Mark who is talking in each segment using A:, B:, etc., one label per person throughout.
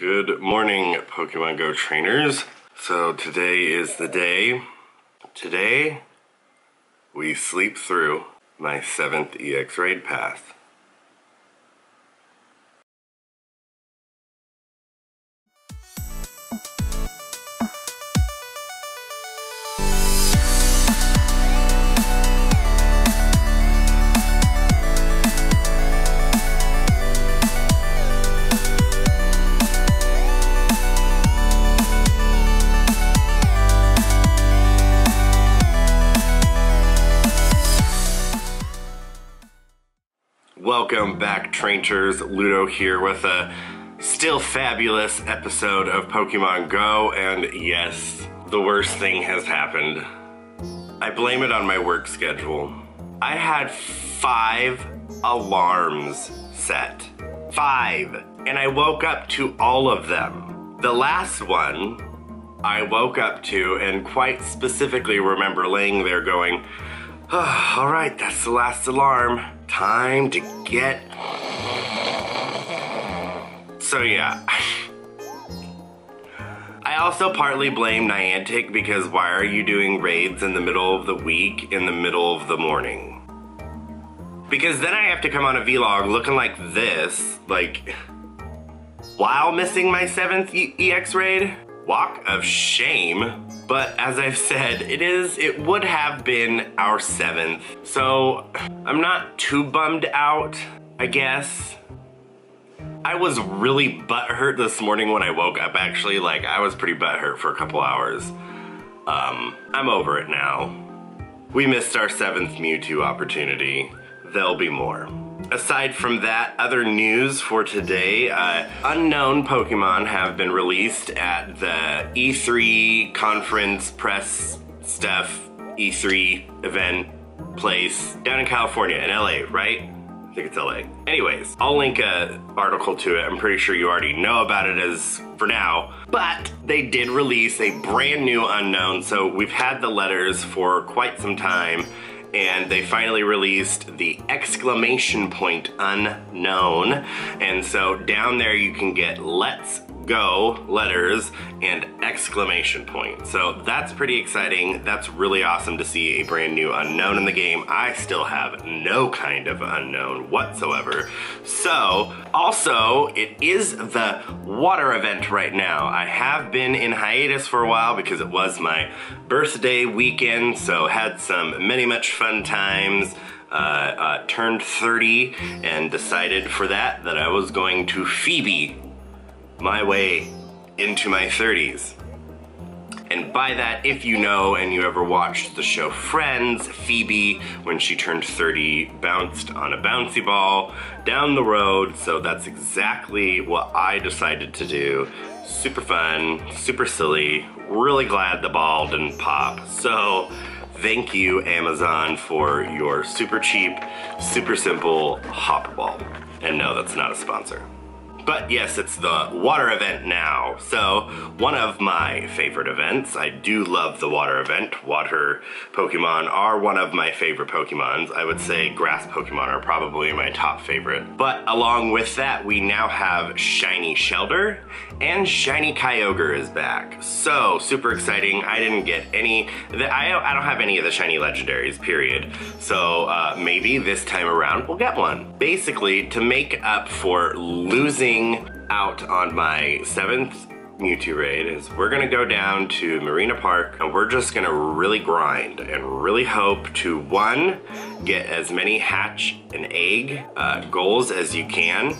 A: Good morning, Pokemon Go trainers. So today is the day. Today, we sleep through my seventh EX Raid Pass. Welcome back, Trainers. Ludo here with a still fabulous episode of Pokemon Go, and yes, the worst thing has happened. I blame it on my work schedule. I had five alarms set. Five. And I woke up to all of them. The last one I woke up to and quite specifically remember laying there going, oh, all right, that's the last alarm. Time to get. So, yeah. I also partly blame Niantic because why are you doing raids in the middle of the week, in the middle of the morning? Because then I have to come on a vlog looking like this, like, while missing my seventh e EX raid? Walk of shame. But as I've said, it is, it would have been our seventh. So I'm not too bummed out, I guess. I was really butthurt this morning when I woke up actually. Like I was pretty butthurt for a couple hours. Um, I'm over it now. We missed our seventh Mewtwo opportunity. There'll be more. Aside from that, other news for today, uh, Unown Pokemon have been released at the E3 conference press stuff, E3 event place down in California, in LA, right? I think it's LA. Anyways, I'll link a article to it. I'm pretty sure you already know about it as for now. But they did release a brand new Unown. So we've had the letters for quite some time and they finally released the exclamation point Unown. And so down there you can get let's go letters and exclamation point. So that's pretty exciting. That's really awesome to see a brand new Unown in the game. I still have no kind of Unown whatsoever. So also it is the water event right now. I have been in hiatus for a while because it was my birthday weekend. So had some many much fun times. Uh, uh, turned 30 and decided for that that I was going to Phoebe my way into my 30s. And by that, if you know and you ever watched the show Friends, Phoebe, when she turned 30, bounced on a bouncy ball down the road. So that's exactly what I decided to do. Super fun, super silly, really glad the ball didn't pop. So thank you, Amazon, for your super cheap, super simple hopper ball. And no, that's not a sponsor. But yes, it's the water event now. So one of my favorite events, I do love the water event. Water Pokemon are one of my favorite Pokemons. I would say grass Pokemon are probably my top favorite. But along with that, we now have Shiny Shellder and Shiny Kyogre is back. So super exciting. I didn't get any, I, I don't have any of the Shiny Legendaries, period. So uh, maybe this time around we'll get one. Basically, to make up for losing out on my seventh Mewtwo raid is we're gonna go down to Marina Park and we're just gonna really grind and really hope to one, get as many hatch and egg uh, goals as you can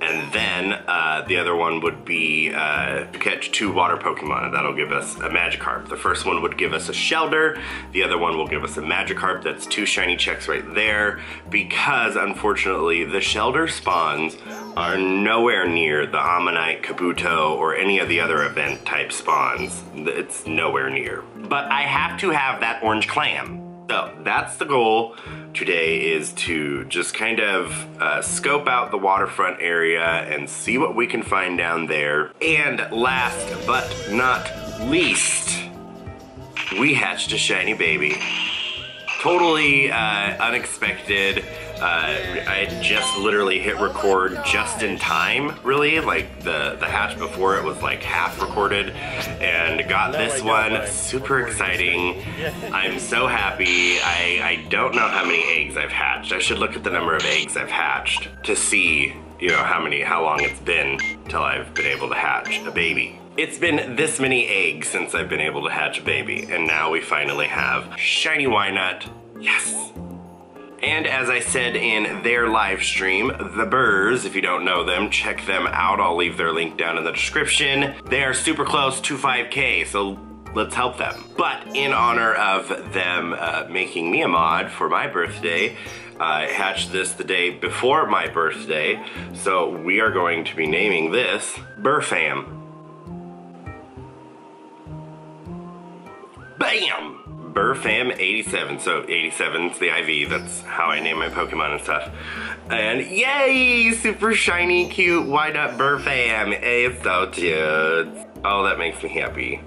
A: and then uh, the other one would be uh, to catch two water Pokemon, and that'll give us a Magikarp. The first one would give us a Shellder, the other one will give us a Magikarp. That's two shiny checks right there, because unfortunately the Shellder spawns are nowhere near the Omanyte, Kabuto, or any of the other event type spawns. It's nowhere near. But I have to have that orange clam. So that's the goal today is to just kind of uh, scope out the waterfront area and see what we can find down there. And last but not least, we hatched a shiny baby. Totally uh, unexpected. Uh, I just literally hit record just in time, really. Like the, the hatch before it was like half recorded and got this one. Super exciting. I'm so happy. I, I don't know how many eggs I've hatched. I should look at the number of eggs I've hatched to see, you know, how many, how long it's been till I've been able to hatch a baby. It's been this many eggs since I've been able to hatch a baby, and now we finally have shiny Wynaut. Yes! And as I said in their live stream, The Burrs, if you don't know them, check them out. I'll leave their link down in the description. They are super close to 5K, so let's help them. But in honor of them uh, making me a mod for my birthday, I hatched this the day before my birthday, so we are going to be naming this Burfam. Bam! Burfam87. So 87's the IV. That's how I name my Pokemon and stuff. And yay! Super shiny, cute, white up Burfam. It's so cute. Oh, that makes me happy.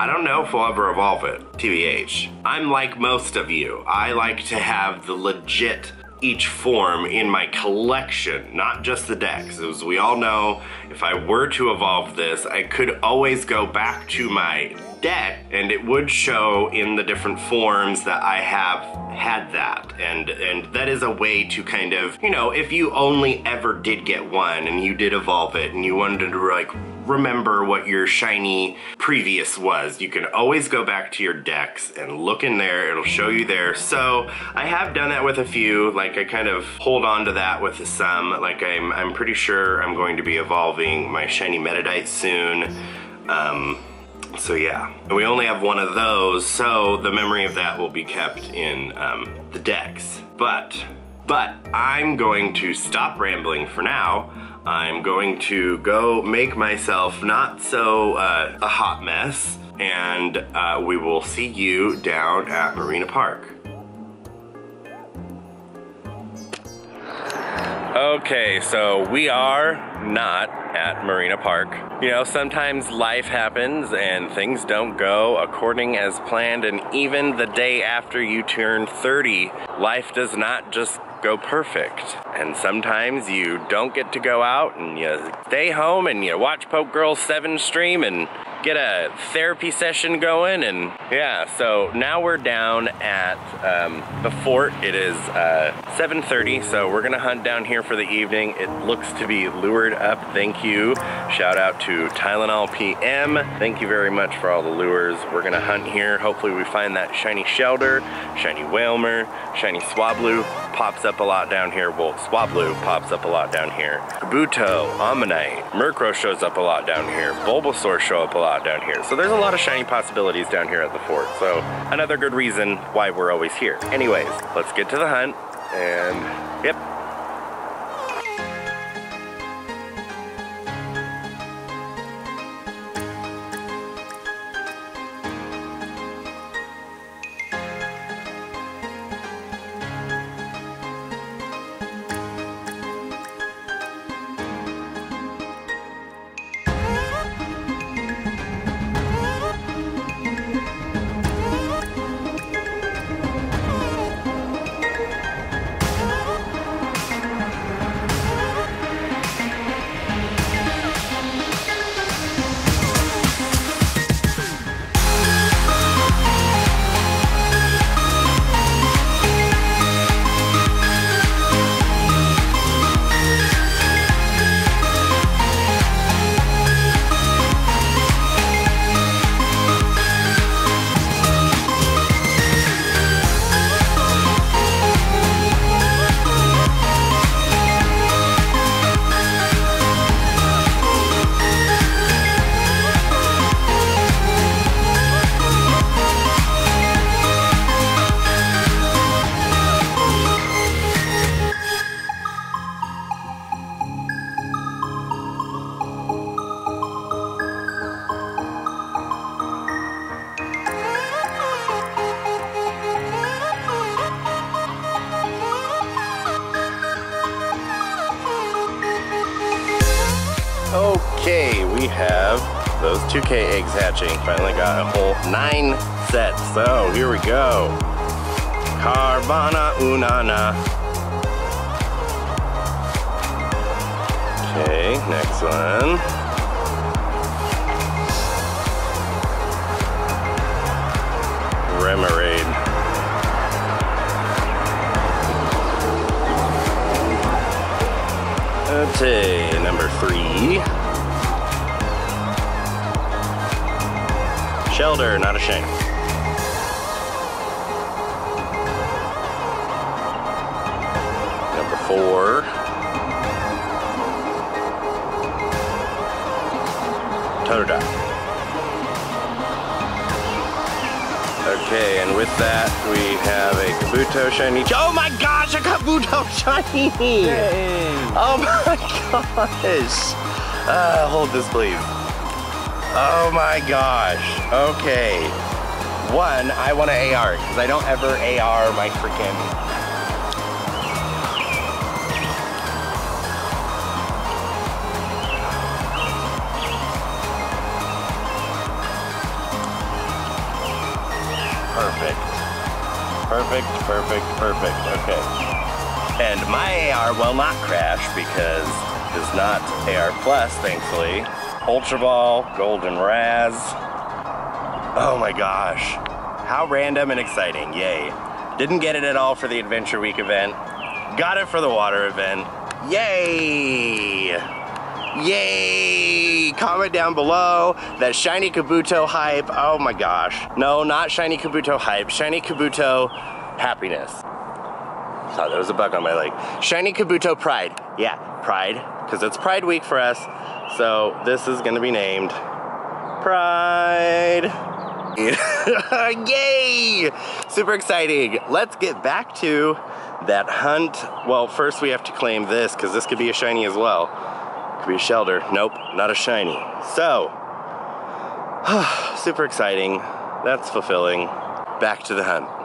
A: I don't know if we'll ever evolve it, TBH. I'm like most of you. I like to have the legit each form in my collection, not just the Dex. As we all know, if I were to evolve this, I could always go back to my Dex and it would show in the different forms that I have had that. And and that is a way to kind of, you know, if you only ever did get one and you did evolve it and you wanted to like remember what your shiny previous was. You can always go back to your Dex and look in there, it'll show you there. So I have done that with a few, like I kind of hold on to that with some, like I'm, I'm pretty sure I'm going to be evolving my shiny Meditite soon. Um, so yeah, we only have one of those, so the memory of that will be kept in um, the Dex. But, but I'm going to stop rambling for now. I'm going to go make myself not so uh, a hot mess, and uh, we will see you down at Marina Park. Okay, so we are not at Marina Park. You know, sometimes life happens and things don't go according as planned, and even the day after you turn 30, life does not just go perfect. And sometimes you don't get to go out and you stay home and you watch Poke Girls 7 stream and get a therapy session going and yeah so now we're down at um, the fort. It is uh, 7.30 so we're gonna hunt down here for the evening. It looks to be lured up. Thank you. Shout out to Tylenol PM thank you very much for all the lures. We're gonna hunt here. Hopefully we find that shiny Shellder, shiny Wailmer shiny Swablu. Pops up a lot down here. Well Swablu pops up a lot down here. Kabuto Omanyte, Murkrow shows up a lot down here. Bulbasaur show up a lot down here. So there's a lot of shiny possibilities down here at the fort. So another good reason why we're always here. Anyways, let's get to the hunt and yep, fishing. Finally got a whole nine sets. So here we go. Carvanha Unana. Okay, next one. Remoraid. Okay, number three. Shellder, not a shame. Number four. Totodile. Okay, and with that, we have a Kabuto shiny. Oh my gosh, a Kabuto shiny! Oh my gosh! Uh, hold this, please. Oh my gosh. Okay. One, I want to AR because I don't ever AR my freaking. Perfect. Perfect, perfect, perfect. Okay. And my AR will not crash because it's not AR Plus, thankfully. Ultra Ball, Golden Razz. Oh my gosh. How random and exciting. Yay. Didn't get it at all for the Adventure Week event. Got it for the water event. Yay! Yay! Comment down below that Shiny Kabuto hype. Oh my gosh. No, not Shiny Kabuto hype. Shiny Kabuto happiness. Thought there was a bug on my leg. Shiny Kabuto Pride. Yeah, Pride, because it's Pride Week for us. So this is gonna be named Pride. Yay! Super exciting. Let's get back to that hunt. Well, first we have to claim this because this could be a shiny as well. Could be a Shellder. Nope, not a shiny. So, super exciting. That's fulfilling. Back to the hunt.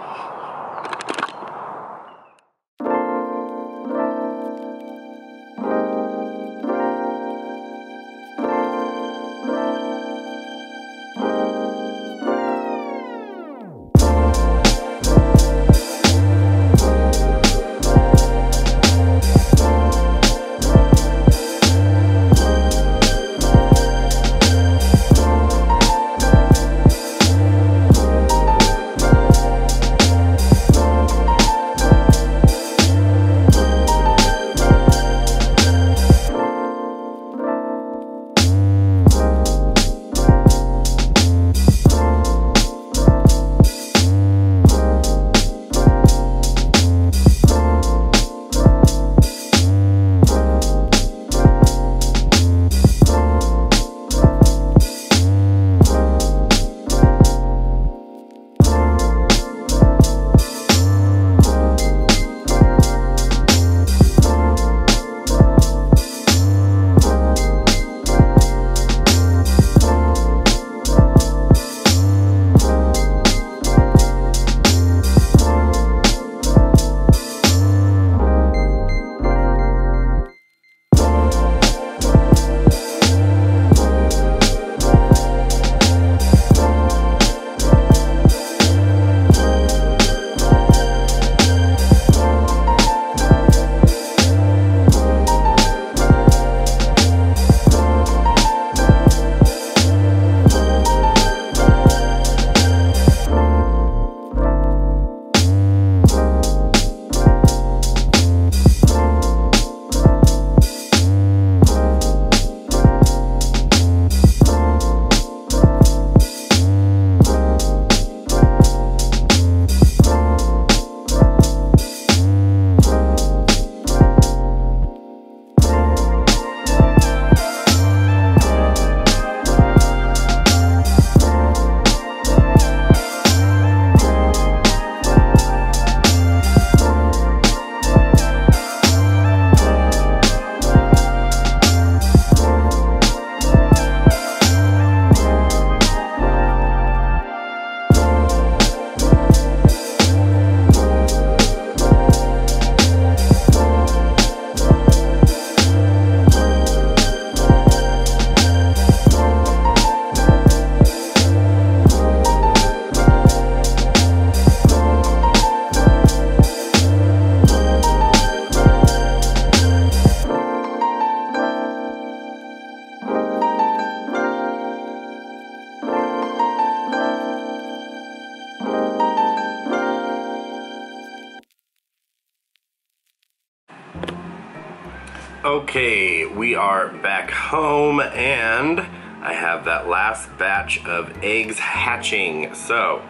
A: Okay, we are back home and I have that last batch of eggs hatching. So,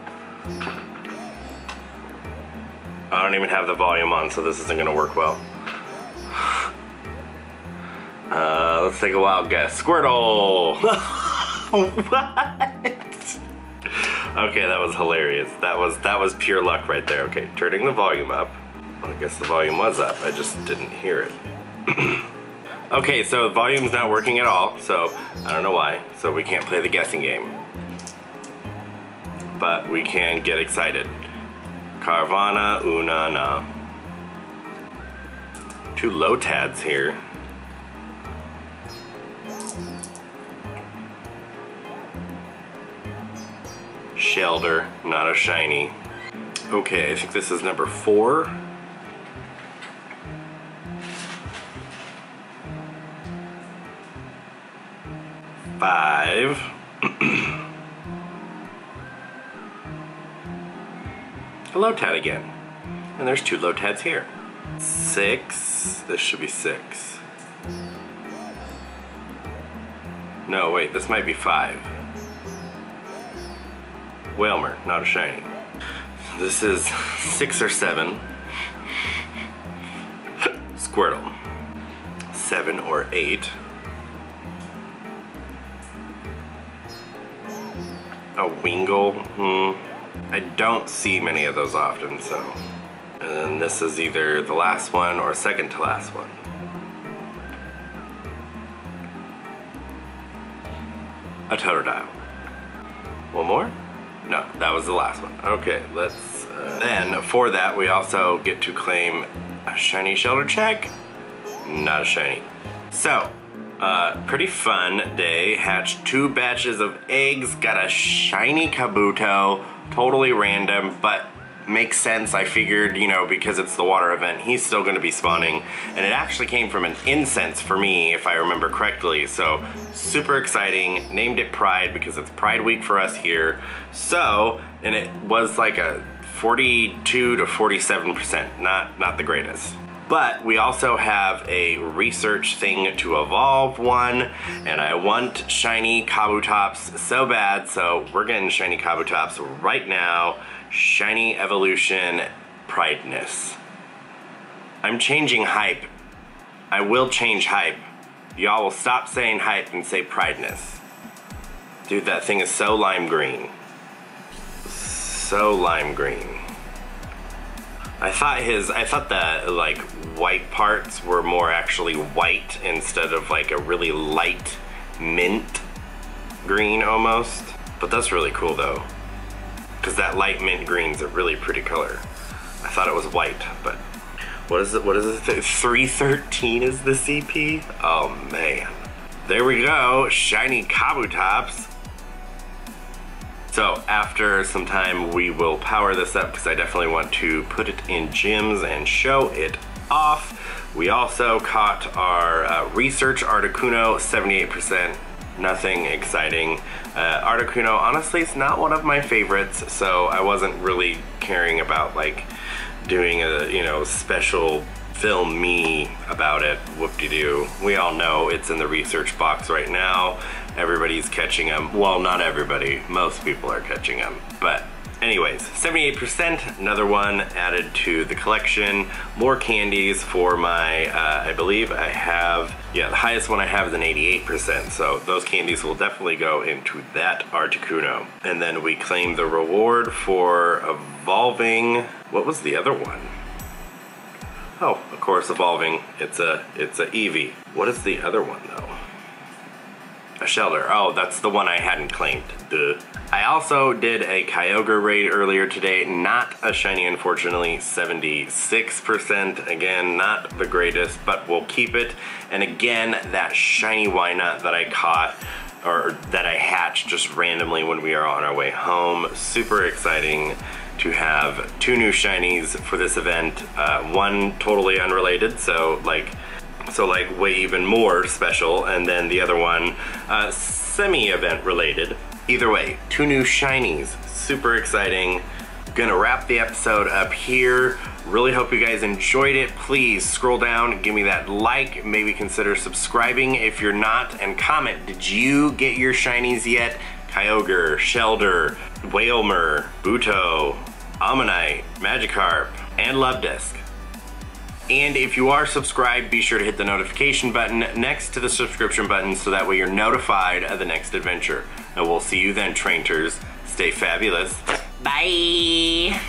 A: I don't even have the volume on, so this isn't gonna work well. Uh, let's take a wild guess. Squirtle! what? Okay, that was hilarious. That was that was pure luck right there. Okay, turning the volume up. I guess the volume was up. I just didn't hear it. okay, so volume's not working at all, so I don't know why. So we can't play the guessing game. But we can get excited. Carvanha Unana. Two Lotads here. Shellder, not a shiny. Okay, I think this is number four. Five. a Lotad again. And there's two Lotads here. Six. This should be six. No, wait, this might be five. Wailmer, not a shiny. This is six or seven. Squirtle. Seven or eight. A Wingull? Hmm. I don't see many of those often, so. And then this is either the last one or second to last one. A Totodile. One more? No, that was the last one. Okay, let's... Uh, then, for that, we also get to claim a shiny Shellder check. Not a shiny. So, uh, pretty fun day. Hatched two batches of eggs, got a shiny Kabuto, totally random, but makes sense. I figured, you know, because it's the water event, he's still to be spawning. And it actually came from an incense for me, if I remember correctly. So super exciting. Named it Pride because it's Pride Week for us here. So, and it was like a 42 to 47%. Not, not the greatest. But we also have a research thing to evolve one, and I want shiny Kabutops so bad, so we're getting shiny Kabutops right now. Shiny Evolution Prideness. I'm changing hype. I will change hype. Y'all will stop saying hype and say Prideness. Dude, that thing is so lime green. So lime green. I thought his, I thought the like white parts were more actually white instead of like a really light mint green almost. But that's really cool though because that light mint green's a really pretty color. I thought it was white, but what is it? What is it? 313 is the CP? Oh man. There we go, shiny Kabutops. So after some time, we will power this up because I definitely want to put it in gyms and show it off. We also caught our uh, research Articuno 78% nothing exciting. Uh, Articuno, honestly, it's not one of my favorites, so I wasn't really caring about like doing a you know special film me about it. Whoop-de-doo. We all know it's in the research box right now. Everybody's catching them. Well, not everybody. Most people are catching them, but Anyways, 78%, another one added to the collection. More candies for my, uh, I believe I have, yeah, the highest one I have is an 88%, so those candies will definitely go into that Articuno. And then we claim the reward for evolving, what was the other one? Oh, of course, evolving, it's a, it's a Eevee. What is the other one though? A Shellder. Oh, that's the one I hadn't claimed. Duh. I also did a Kyogre raid earlier today. Not a shiny, unfortunately. 76%. Again, not the greatest, but we'll keep it. And again, that shiny Wynaut that I caught or that I hatched just randomly when we are on our way home. Super exciting to have two new shinies for this event. Uh, one totally unrelated, so like so like way even more special, and then the other one uh, semi-event related. Either way, two new shinies, super exciting. Gonna wrap the episode up here. Really hope you guys enjoyed it. Please scroll down, give me that like, maybe consider subscribing if you're not, and comment, did you get your shinies yet? Kyogre, Shellder, Wailmer, Buto, Omanyte, Magikarp, and Luvdisc. And if you are subscribed, be sure to hit the notification button next to the subscription button so that way you're notified of the next adventure. And we'll see you then, Trainters. Stay fabulous. Bye!